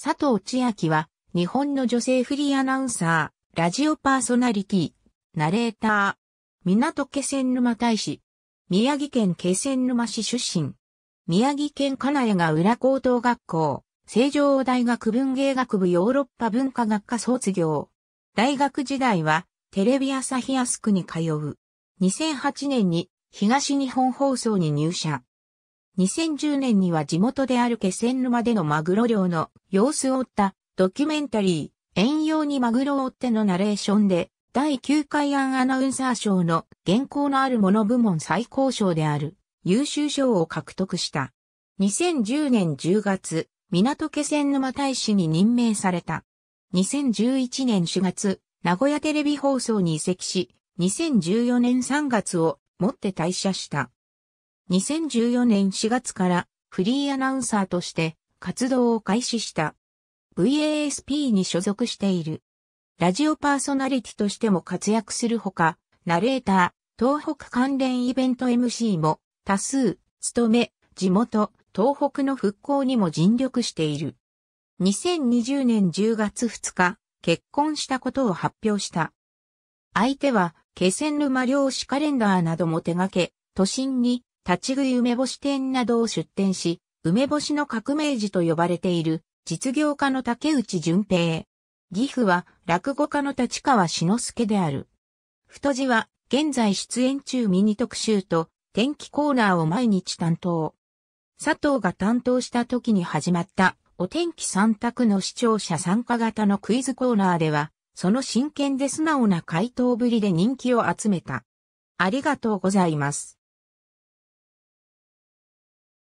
佐藤千秋は、日本の女性フリーアナウンサー、ラジオパーソナリティ、ナレーター、港気仙沼大使、宮城県気仙沼市出身、宮城県金谷が浦高等学校、成城大学文芸学部ヨーロッパ文化学科卒業。大学時代は、テレビ朝日安区に通う。2008年に東日本放送に入社。2010年には地元である気仙沼でのマグロ漁の様子を追ったドキュメンタリー、遠洋にマグロを追ってのナレーションで、第9回アンアナウンサー賞の原稿のあるもの部門最高賞である優秀賞を獲得した。2010年10月、港気仙沼大使に任命された。2011年4月、名古屋テレビ放送に移籍し、2014年3月をもって退社した。2014年4月からフリーアナウンサーとして活動を開始した。VASP に所属している。ラジオパーソナリティとしても活躍するほか、ナレーター、東北関連イベント MC も多数、務め、地元、東北の復興にも尽力している。2020年10月2日、結婚したことを発表した。相手は、気仙沼漁師カレンダーなども手掛け、都心に立ち食い梅干し店などを出店し、梅干しの革命児と呼ばれている実業家の竹内淳平。義父は落語家の立川志之助である。太字は現在出演中ミニ特集と天気コーナーを毎日担当。佐藤が担当した時に始まったお天気三択の視聴者参加型のクイズコーナーでは、その真剣で素直な回答ぶりで人気を集めた。ありがとうございます。